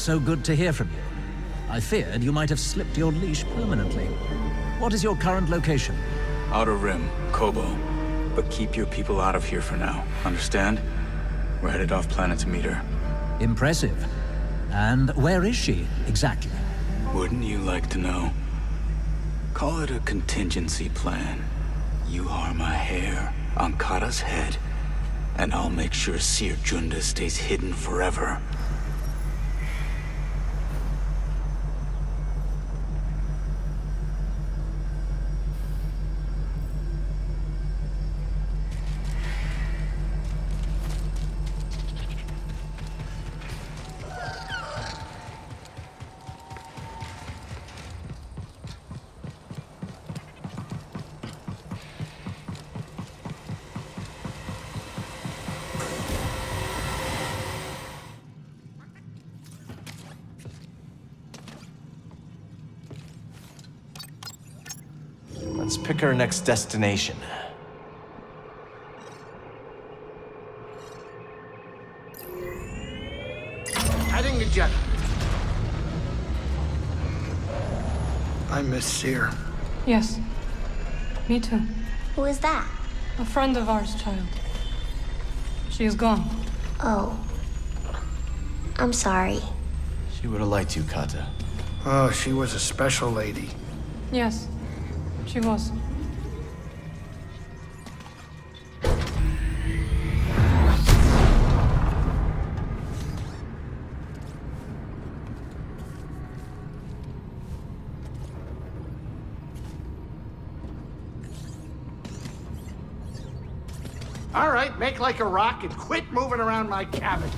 so good to hear from you. I feared you might have slipped your leash permanently. What is your current location? Outer Rim, Koboh. But keep your people out of here for now, understand? We're headed off planet to meet her. Impressive. And where is she, exactly? Wouldn't you like to know? Call it a contingency plan. You harm my hair on Kata's head, and I'll make sure Cere Junda stays hidden forever. Next destination. Heading to Jedha. I miss Cere. Yes. Me too. Who is that? A friend of ours, child. She is gone. Oh. I'm sorry. She would have liked you, Kata. Oh, she was a special lady. Yes. She was. Make like a rock and quit moving around my cabin.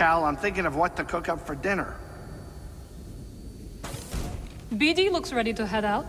Cal, I'm thinking of what to cook up for dinner. BD looks ready to head out.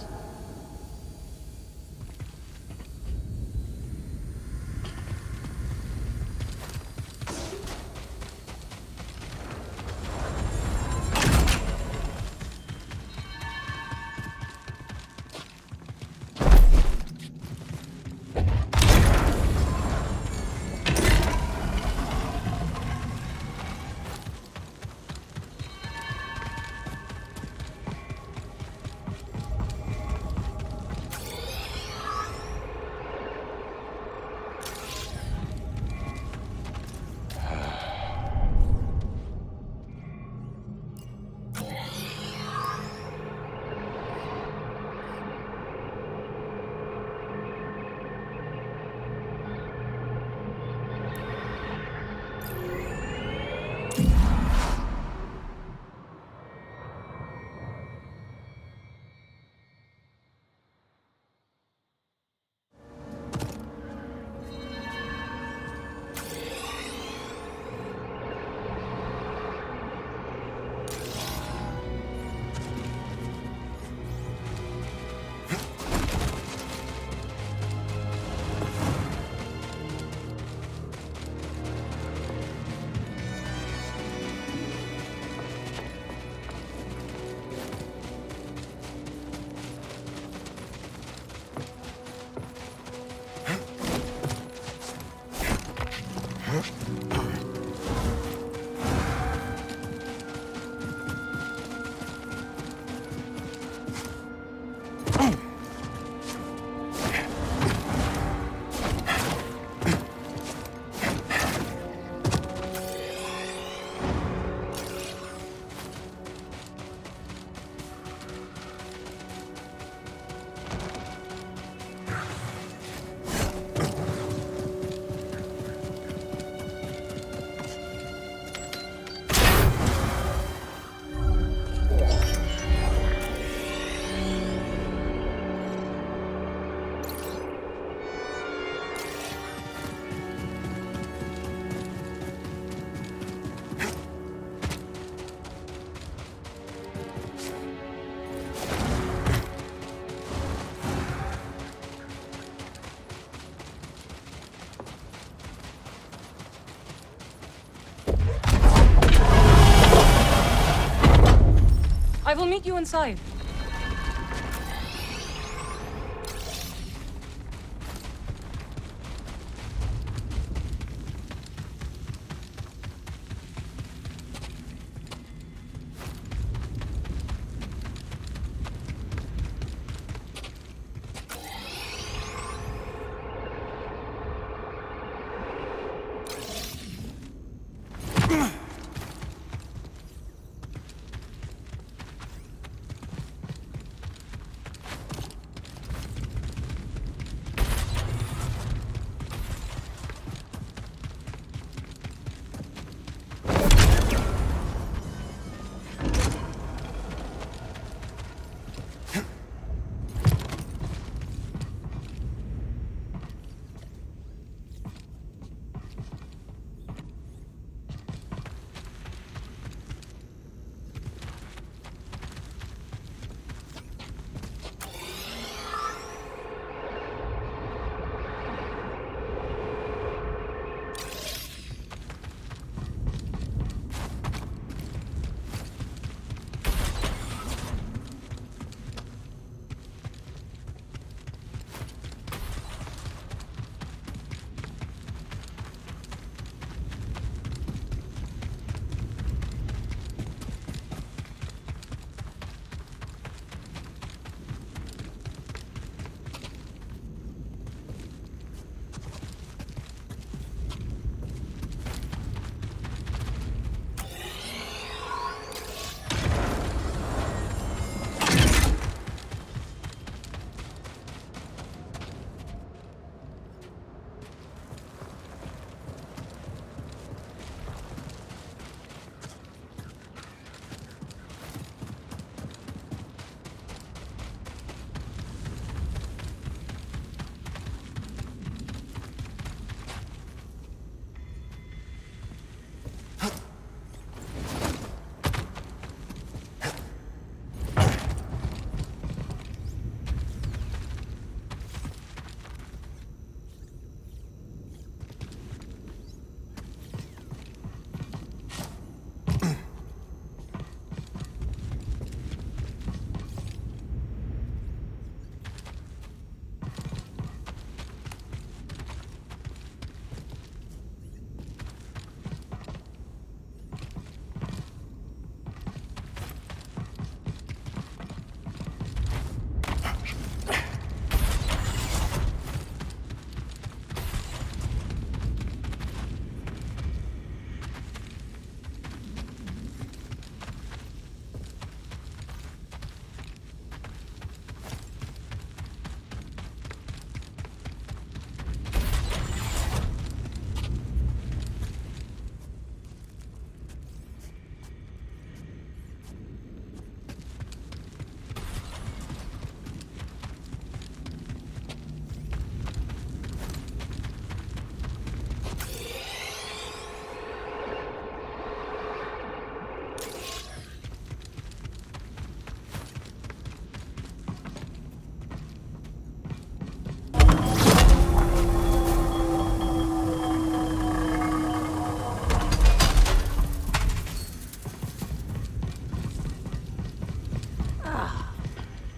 Will meet you inside.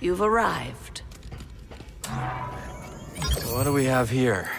You've arrived. What do we have here?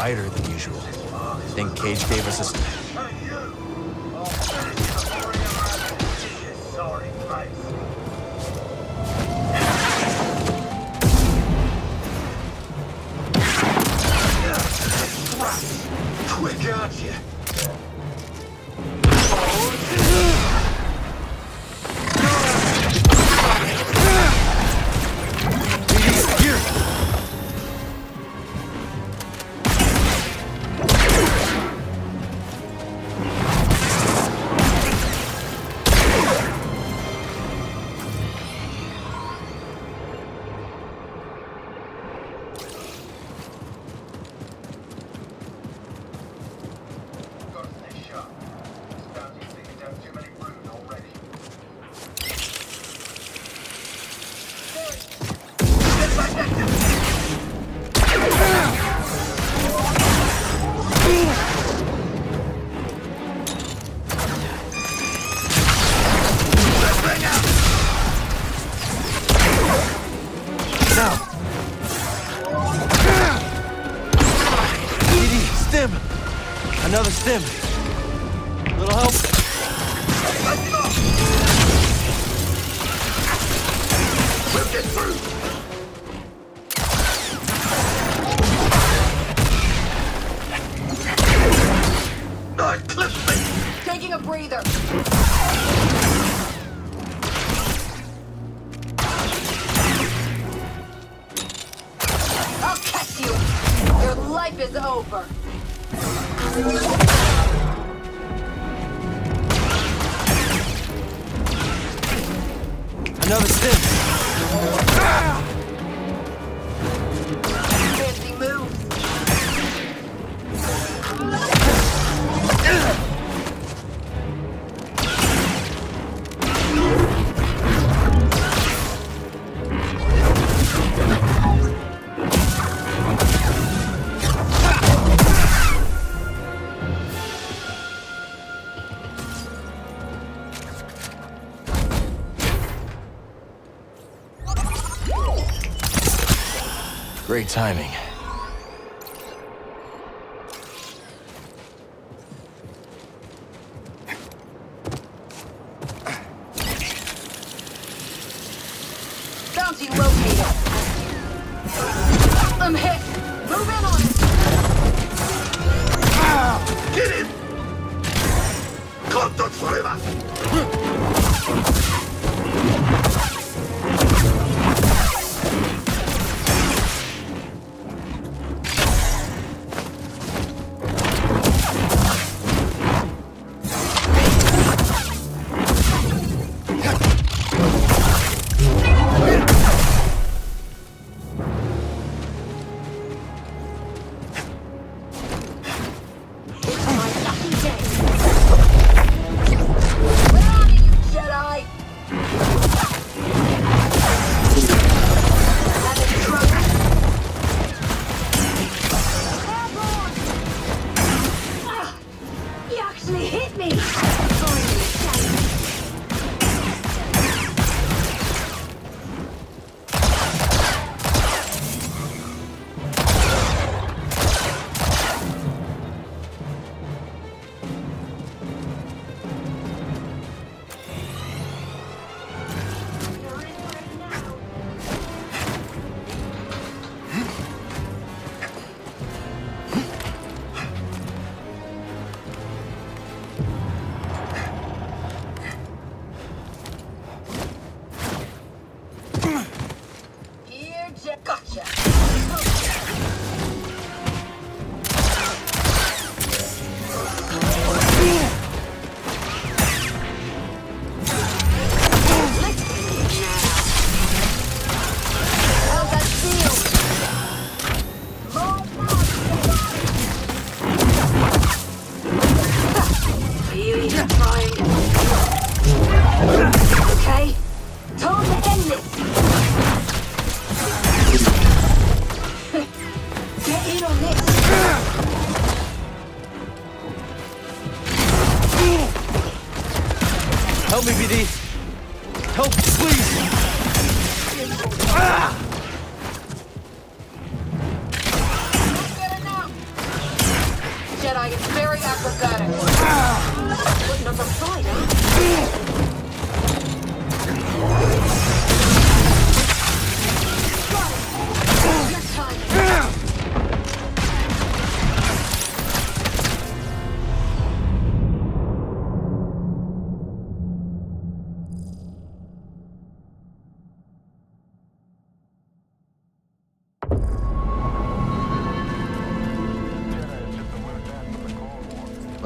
Quieter than usual. Think Caij gave us a... timing.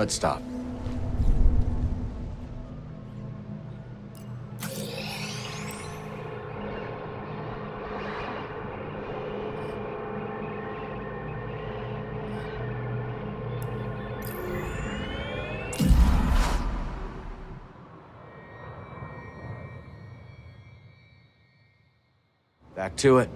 Let's stop. Back to it.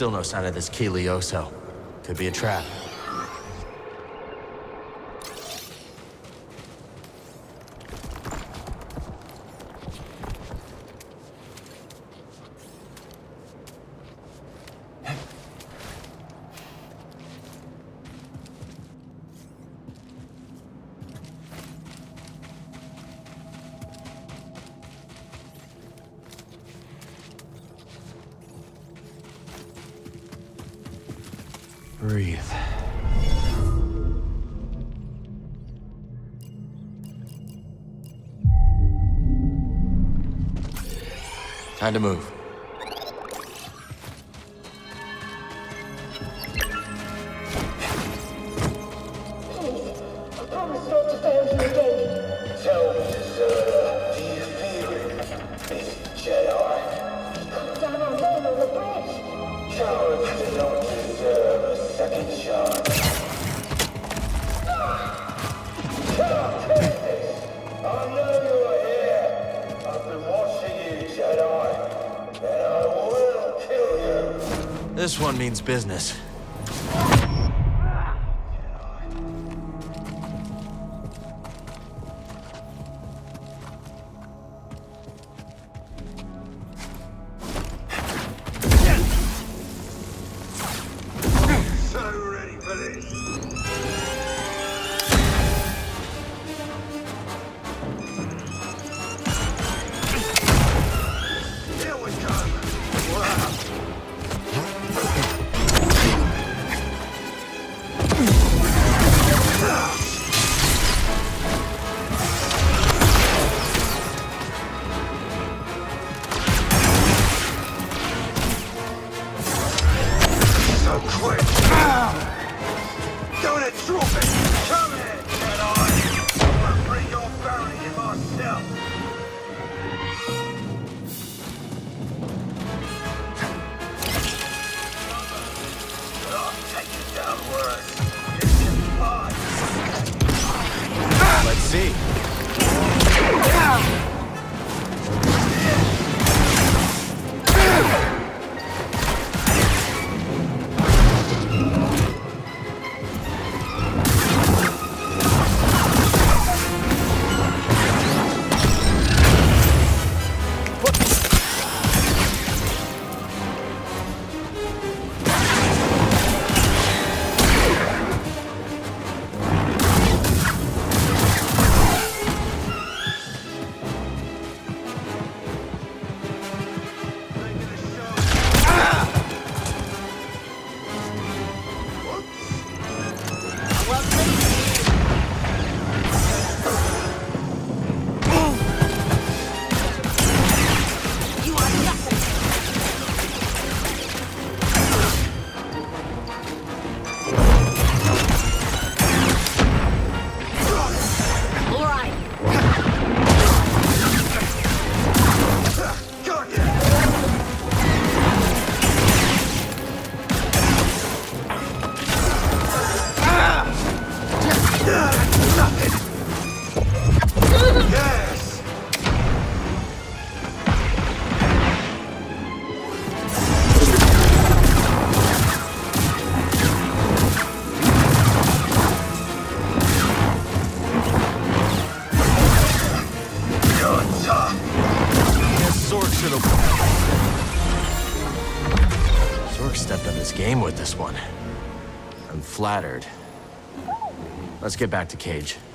Still no sign of this Kelioso. Could be a trap. Time to move. One means business. Get back to Caij.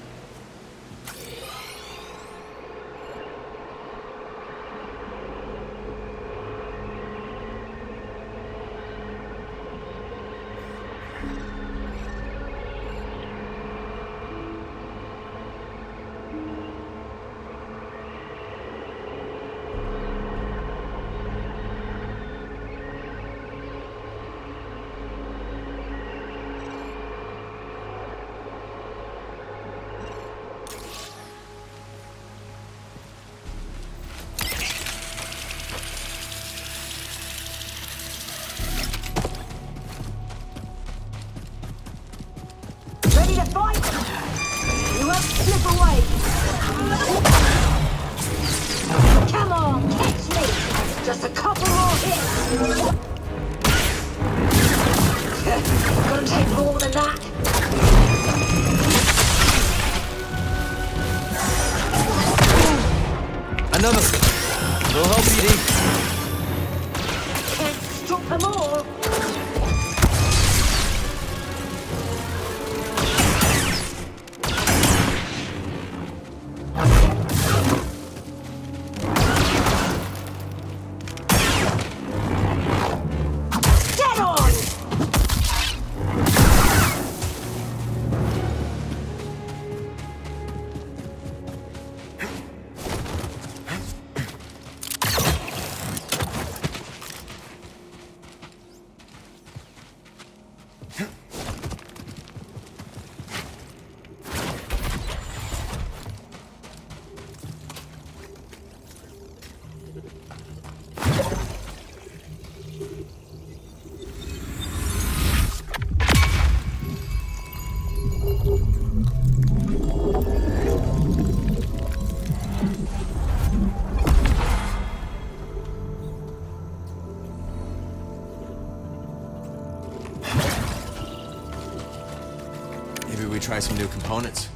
Try some new components?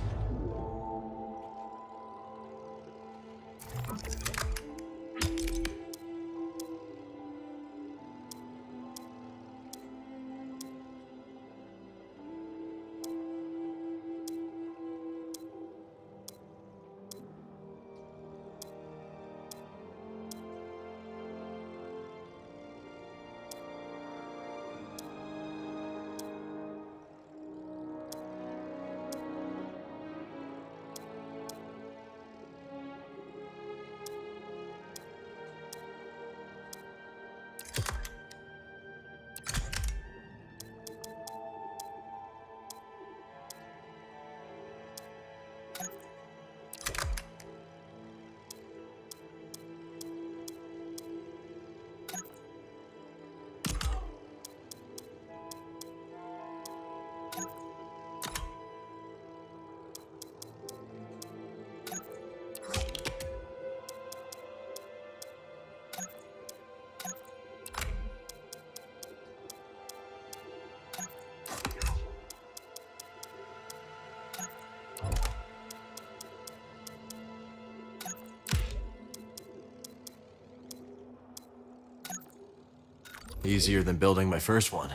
Easier than building my first one.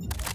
you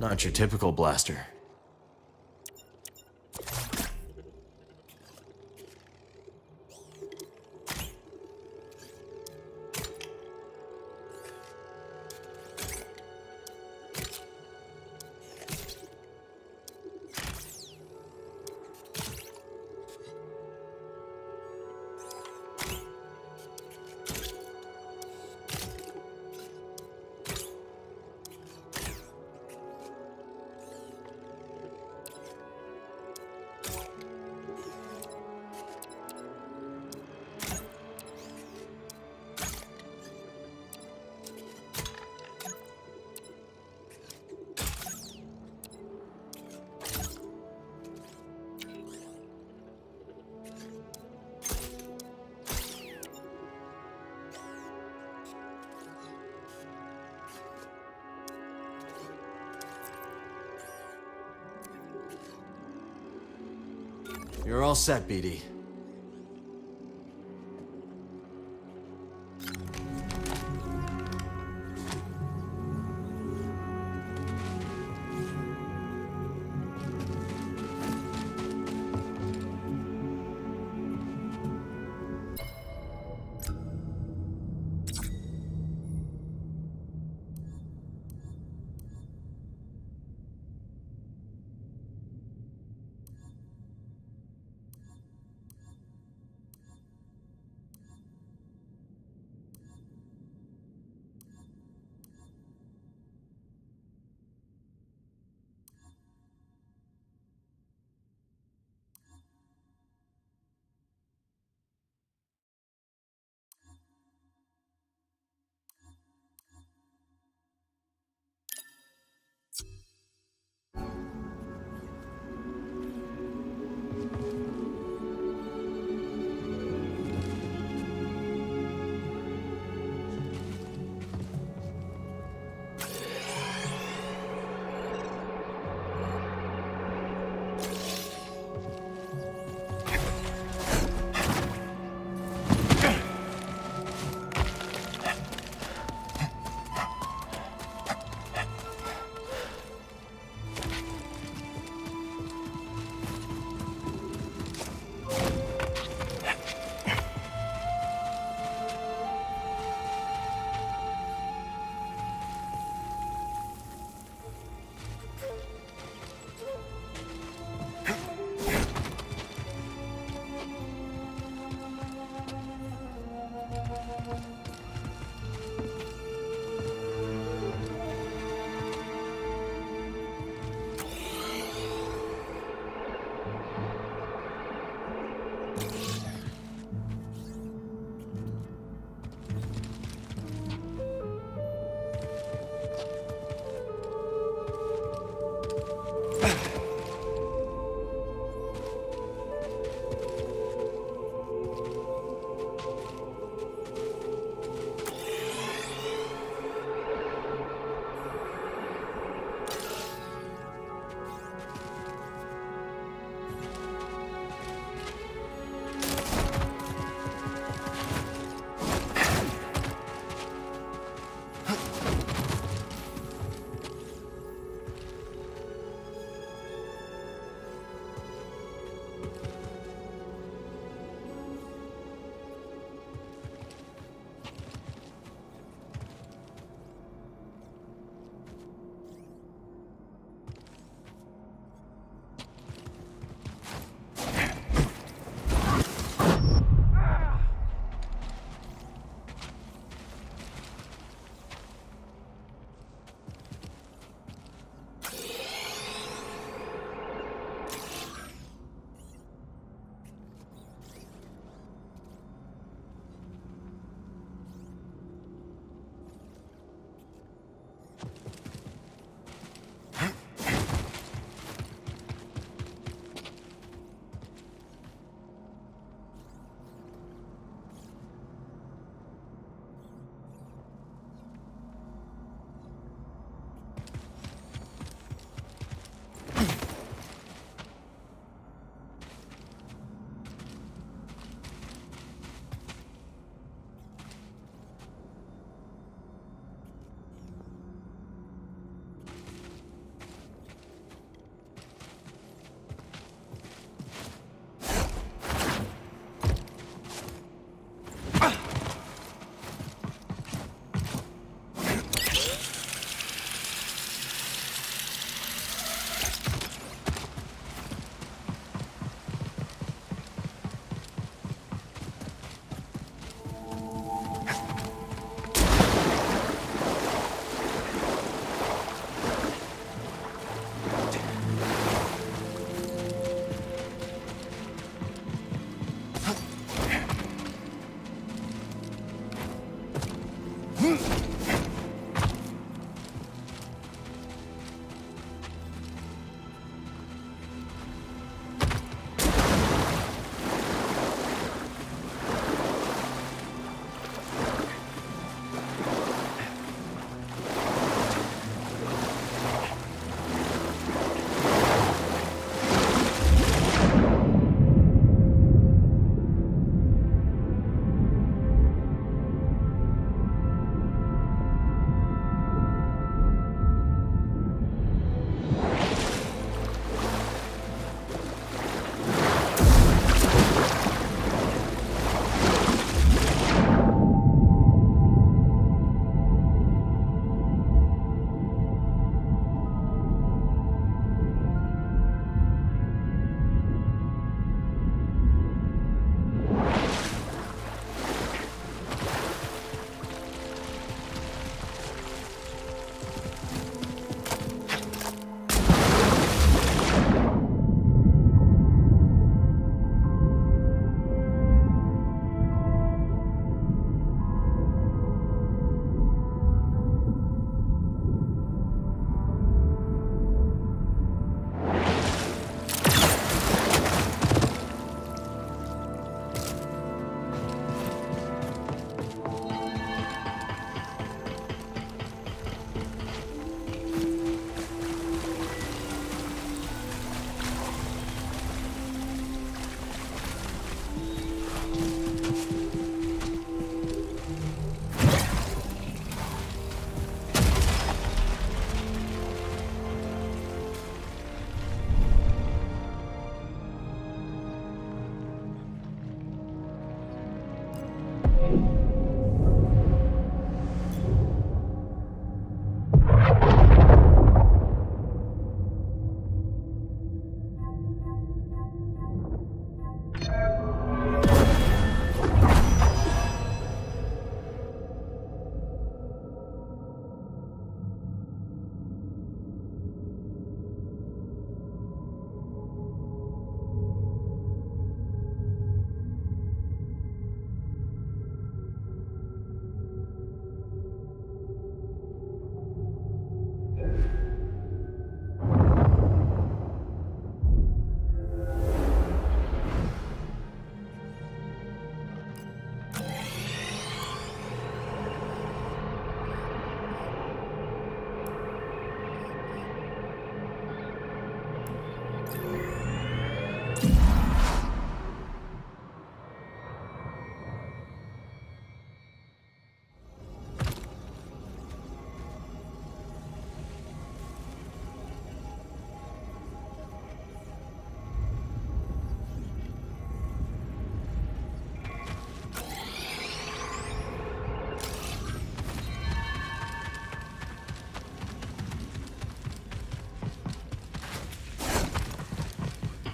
Not your typical blaster. You're all set, BD.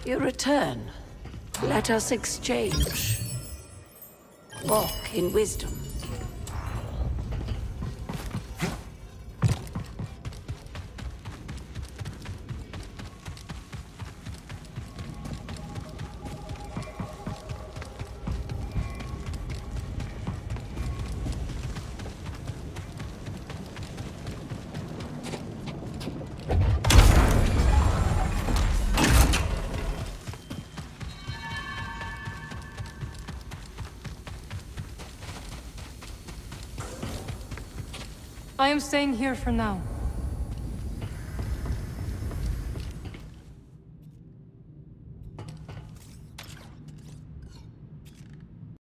You return. Let us exchange. Walk in wisdom. Am staying here for now.